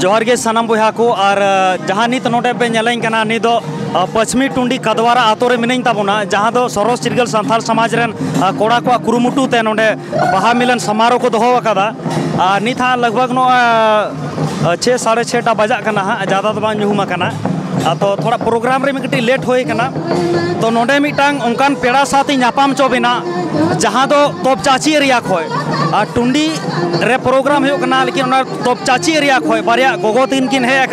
जोहर गे सनम बुहा को और जहाँ नित नोडे पे नेलें नि पश्चिमी टुंडी कदवारा आतो रे मिनाई ताबोना, जहाँ चिरगल संथाल समाज रेन कोड़ा को कुरुमुटु नोडे बहा मिलन समारोह को दोहो वकादा। नित हाँ लगभग नो छः साढ़े छः बजा कना हाँ ज़्यादा तो कना। तो थोड़ा प्रोग्राम रे में कटी लेट कना। तो नोडे मिटांग उनकान पेड़ा साथी नापाम चोबिना, जहाँ दो तोप चाची एरिया आ टुंडी रे प्रोग्राम कना लेकिन उना चाची एरिया खोय बारिया गोगो तीन किन है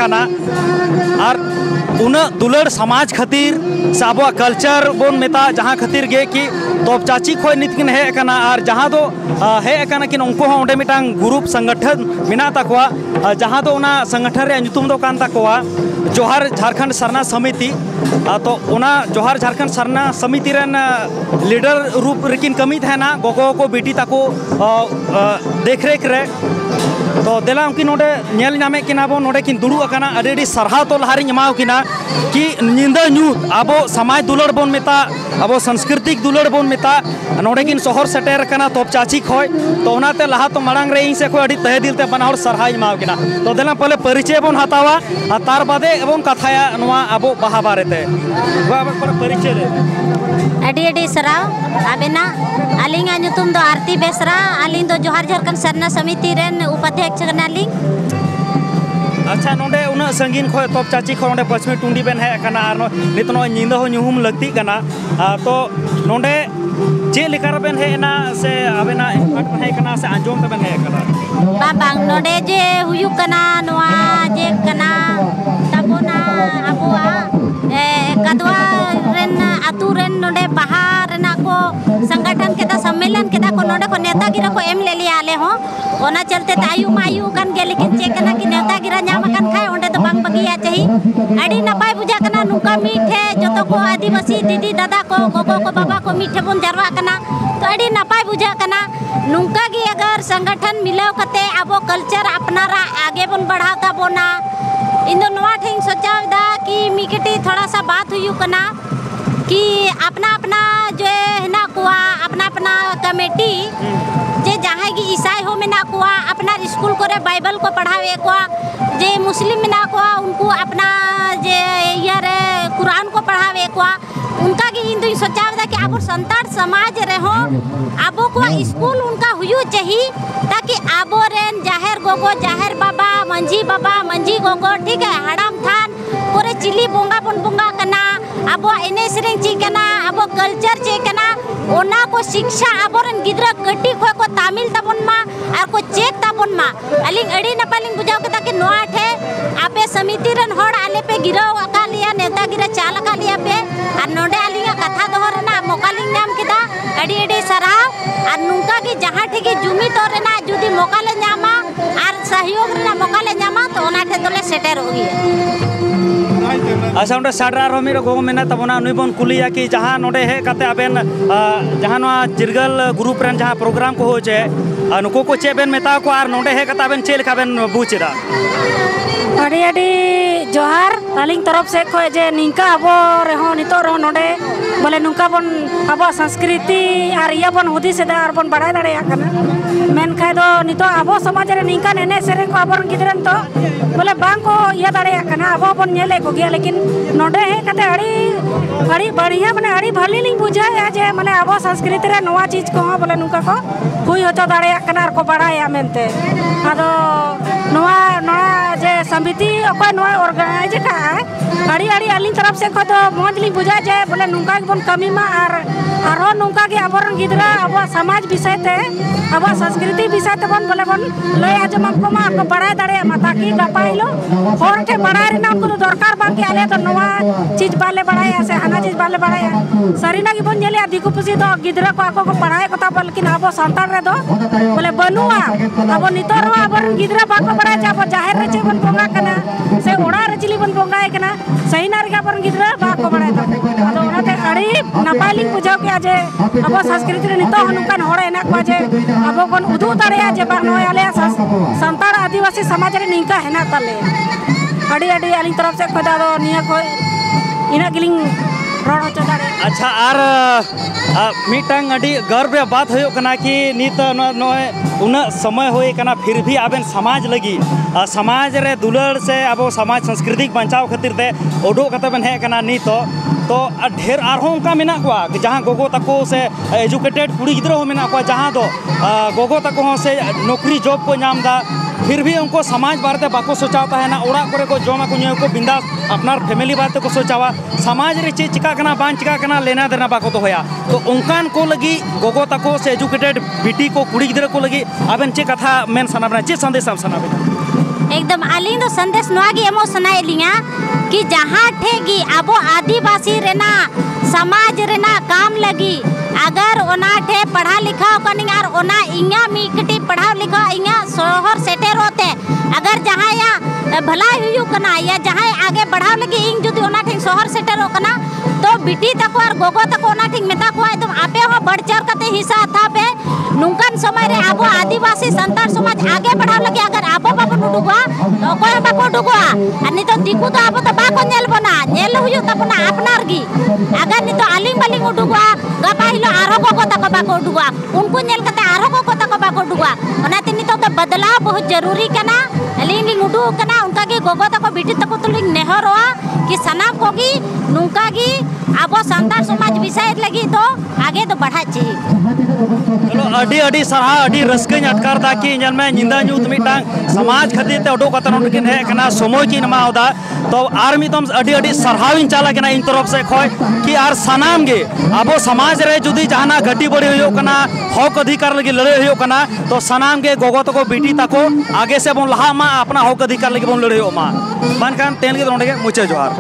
उन दुलड़ समाज खातिर से अब कल्चर, बोन मेता, जहाँ खातिर गे कि तोप चाची खोय नित है और जहाँ दो है कना कि उनको ओंडे मिटांग ग्रुप संगठन मिना तकवा जहाँ दो संगठन तकवा, जोहार झारखंड सरना समिति तो उना जोहार झारखंड सरना समिति रेन लीडर रूप रेकिन कमी थे गोगो को बेटी ताको देख रेख रे। तो देला उनकी नोडे नेल नामे किना बो नोडे किन दुरु अकना अडेडी सरहा तो लहारी न्यामाओ किना कि निंदा न्यूत आबो समाज दुलर बोन मेता, आबो संस्कृतिक दुलर बोन मेता, नोडे किन सोहर सेटेर कना तोप चाची खोय तो ओनाते तो लहा तो मरांग रे इनसे कोई अडी तहे दिल ते दिलते बनाहर सरहा न्यामाओ किना तो देला पहले परिचय बोन हतावा हतार बादे एवं कथाया नुआ आबो बहाबारे ते। बाबा पर परिचय दे। अडी अडी सराव आबेना अलिंगा नुतुम दो आरती बेसरा अलिंग दो जोहार झारखंड सरना समिति रेन उपाध्याय अच्छा नोडे उना संगीन खय तोप चाची खोंडे पश्चिमी टुंडी बेन है कना आरो नितनो निंदो नुहुम लगती कना। तो नोडे जे लेकर बेन है ना से अबेना पट है कना से आंजोम तबेन है कना। बाबांग नोडे जे हुयु कना नोआ जे कना तबोना अबुआ ए कदवा रेन अतु रेन नोडे पहाड़ रेना को संगठन केदा सम्मेलन केदा को नोडे को नेता गिरा को एम ले लिया आले हो। ओना हो ओना चलते तायु मायु कन के लेकिन चे कना कि नेता गिरा ᱧᱟᱢ ᱟᱠᱟᱱ ᱠᱷᱟᱡ ᱚᱸᱰᱮ ᱫᱚ ᱵᱟᱝ ᱵᱟᱹᱜᱤᱭᱟ ᱪᱟᱹᱦᱤ ᱟᱹᱰᱤ ᱱᱟᱯᱟᱭ ᱵᱩᱡᱷᱟᱹᱜ ᱠᱟᱱᱟ ᱱᱚᱝᱠᱟ ᱢᱤᱫᱴᱷᱮ ᱡᱚᱛᱚ ᱠᱚ ᱟᱹᱫᱤᱵᱟᱹᱥᱤ ᱫᱤᱫᱤ ᱫᱟᱫᱟ ᱠᱚ ᱜᱚᱜᱚ ᱠᱚ ᱵᱟᱵᱟ ᱠᱚ ᱢᱤᱫᱴᱷᱮ ᱵᱚᱱ ᱡᱟᱨᱣᱟᱜ ᱠᱟᱱᱟ तो अड़ी नपाय बुझा कना नुका गी अगर संगठन मिलाव कते अबो कल्चर अपनारा आगे बन बढ़ाता बोना इन दो नवा ठेंग सोचाव दा कि मिकटी थोड़ा सा बात हुई कना कि अपना अपना जो है ना कुआ, अपना अपना कमेटी, जे जहाँ की ईसाई हो में ना कुआ, अपना स्कूल को रे बाइबल को पढ़ावे कुआ, जे मुस्लिम में ना कुआ, उनको अपना जे यार कुरान को पढ़ावे कुआ। उनका की इन सोचा था कि अब संतान समाज रहो अब को स्कूल उनका हुई चाहिए ताकि आबो रेन ज़ाहिर गोगो, ज़ाहिर बाबा, मंझी बाबा, मंझी गोगो, ठीक है, हड़ाम थान, पूरे चिली बोंगा, बन बोंगा अब एने सेरेंग ची कना अब कल्चर चे कना ओना को शिक्षा अब गिद्रा कटी खो को तामिल तबन मा आर को चेक तबन मा अलिंग अड़ी नपालिंग बुझाव के ताकि नोआ ठे आपे समिति रन होड़ आले पे गिराव अका लिया नेता गिरा चाल का लिया पे आर नोडे अलिंग कथा दोहर ना मोकालिंग नाम किदा अड़ी अड़ी सराव आर नुंका की जहाँ ठेके जुमी तो रेना जुदी मौका ले नामा आर सहयोग मौका ले नामा तो ओना ठे तोले सेटर हो गया अच्छा साडरा रोमी गोगो मेना बन कुलिया कि जहाँ नोडे है कते अबेन जहाँ जिरगल ग्रुप रेन जहाँ प्रोग्राम को हो चे नुको को चे बेन मेता को नोडे है कते अबेन चे लेखा बेन बुचेदा अड़ी अड़ी जोहार अलिंग तरफ़ से खोए जे निंका अबो रहो नितो बोले नुका बन अब संस्कृति और इया बन हुदी से और बन बढ़ाई दाड़े कना मेन अबो समाज रे निंका सेरें को अबोर गिदरन तो बोले बांग इया दाड़े अबो बन लेकिन नोडे है बढ़िया माने अड़ी भली लिंग बुझाया जे माने अबो संस्कृति रे चीज़ को बोले नुका को हुई होतो दाड़े और को बढ़ाया मेनते नवा नवा जे समिति अको नवा ऑर्गेनाइज का अड़ी अड़ी अलिंग तरफ़ से को तो मौज लिंग बुझा जाए। बोले नुका बन कमी मा और आरो नुका के अबोरन गिदरा अब समाज विषय ते, अब संस्कृति विषय ते बन, बोले, बन लय आज़म को मा को बढ़ाई दाड़े मा ताकि गपाइलो और के बढ़ाई रे ना उनको दरकार बाकी आले तो नवा चीज़ बाले बढ़ाया से हना चीज़ बाले बढ़ाया सरीना की बन जेले दिकु पुसी तो गिदरा को को पढ़ाई को ता लेकिन अब संतान रे दो बोले बनुआ अब नितर अबोरन गिदरा बाको बढ़ाई जा ज़ाहिर रे बन बोंगा कना, से ओड़ा रे चिली बन बोंगा कना। सही नार का बन गिदरा बाको बढ़ाई तो अदो ओनाते अड़ी लिंग बुझाव के आजे अब संस्कृति रे नितो हनुकान होड़ एना को जे अब बन उदू दाड़े जे बार नय आले संतान आदिवासी समाज रे निंका हेना तले। अड़ी अड़ी अलिंग तरफ़ से खोदा दो, निया को अच्छा आर मिटंग गर्व बात हो कना कि नित समय होए कना फिर भी आबेन समाज लगी। समाज रे दुलड़ से अब समाज संस्कृति बचाव खातिर ते ओडो कते बेन हे कना नी तो ढेर मेना कुआ गोगो तको से एजुकेटेड कुड़ी हो मेना कुआ दो गोगो तको से नौकरी जॉब को नाम दा फिर भी उनको समाज बारे बाको सोचाता है ना, ओड़ा करे को जमा को ᱧᱩ को बिंदास अपनार फैमिली बारे को सोचावा। समाज रे चे चिका कना बान चिका कना, लेना देना बाको तो होया। तो उनकान को लगी, गोगो तको से एजुकेटेड बिटी को, कुड़ी गिद्रो को लगी, आबेन चे कथा मेन सना बना, चे संदेश आप सना बना। एकदम अलिंग दो संदेश नोआ गी एमो सनाए लिया, कि जहाँ ठेगी अबो आदिवासी रेना समाज रेना काम लगी। ᱚᱱᱟ ᱴᱷᱮ ᱯᱟᱲᱦᱟᱣ ᱞᱤᱠᱷᱟᱣ ᱠᱟᱹᱱᱟᱹᱧ ᱟᱨ ᱚᱱᱟ ᱤᱧᱟ ᱢᱤᱫ ᱠᱟᱹᱴᱤᱡ ᱯᱟᱲᱦᱟᱣ ᱞᱤᱠᱷᱟᱣ ᱤᱧᱟ ᱥᱚᱦᱚᱨ ᱥᱮᱴᱮᱨᱚᱜ अगर जहाँ या भला हुई कना, या जहाँ आगे बढ़ाव लगी इंग जुदी ओना ठेंग शहर सेटर कना तो बिटी तक और गोगो तक ओना ठेंग मेता को तो एकदम आपे हो बढ़ चढ़ कते हिस्सा था पे। नुंकन समय रे आबो आदिवासी संतार समाज आगे बढ़ाव लगी, अगर आबो बाबो डुगुआ तो कोय बाको डुगुआ अनि तो दिकु तो आबो तो बाको नेल बना, नेल हुई तो तपना अपनार गी। अगर नि तो आलिंग बलिंग डुगुआ गपा बागडुआ उनको बदलाव बहुत ज़रूरी अली लुडूकना उनका गगो तक बीटी नेहरवा कि सनाम को नुका अब सानदार समाज विषय तो आगे तो बढ़ा चाहिए अड़ी अड़ी सरहा अड़ी रस्के अटकार दा कि ᱧᱮᱞ ᱢᱮ ᱧᱤᱫᱟᱹ ᱧᱩᱛ ᱢᱤᱫᱴᱟᱝ ᱥᱚᱢᱟᱡᱽ ᱠᱷᱟᱹᱛᱤᱨ ᱛᱮ ᱚᱰᱚᱠ ᱠᱟᱛᱮ ᱱᱚᱰᱮ ᱠᱤᱱ ᱦᱮᱡ ᱟᱠᱟᱱᱟ ᱥᱚᱢᱚᱭ ᱠᱤᱱ ᱮᱢᱟᱣᱫᱟ ᱛᱚ ᱟᱨ ᱢᱤᱫ ᱫᱚᱢ ᱟᱹᱰᱤ ᱟᱹᱰᱤ ᱥᱟᱨᱦᱟᱣᱤᱧ ᱪᱟᱞ ᱟᱠᱟᱱᱟ ᱤᱧ ᱛᱚᱨᱚᱯ ᱥᱮᱫ ᱠᱷᱚᱡ ᱠᱤ ᱟᱨ ᱥᱟᱱᱟᱢ ᱜᱮ ᱟᱵᱚ ᱥᱚᱢᱟᱡᱽ ᱨᱮ ᱡᱩᱫᱤ ᱡᱟᱦᱟᱱᱟᱜ ᱜᱷᱟᱹᱴᱤ ᱵᱟᱹᱲᱤ ᱦᱩᱭᱩᱜ ᱠᱟᱱᱟ ᱦᱚᱠ ᱚᱫᱷᱤᱠᱟᱨ ᱞᱟᱹᱜᱤᱫ ᱞᱟᱹᱲᱦᱟᱹᱭ ᱦᱩᱭᱩᱜ ᱠᱟᱱᱟ ᱛᱚ ᱥᱟᱱᱟᱢ ᱜᱮ ᱜᱚᱜᱚ ᱛᱟᱠᱚ ᱵᱤᱴᱤ ᱛᱟᱠᱚ ᱟᱜᱮ ᱥᱮ ᱵᱚᱱ ᱞᱟᱦᱟᱜ ᱢᱟ ᱟᱯᱱᱟ ᱦᱚᱠ ᱚᱫᱷᱤᱠᱟᱨ ᱞᱟᱹᱜᱤᱫ ᱵᱚᱱ ᱞᱟᱹᱲᱦᱟᱹᱭᱚᱜ ᱢᱟ ᱵᱟᱝᱠᱷᱟᱱ ᱛᱮᱱ ᱞᱟᱹᱜᱤᱫ ᱱᱚᱰᱮ ᱜᱮ ᱢᱩᱪᱟᱹᱫ ᱡᱚᱦᱟᱨ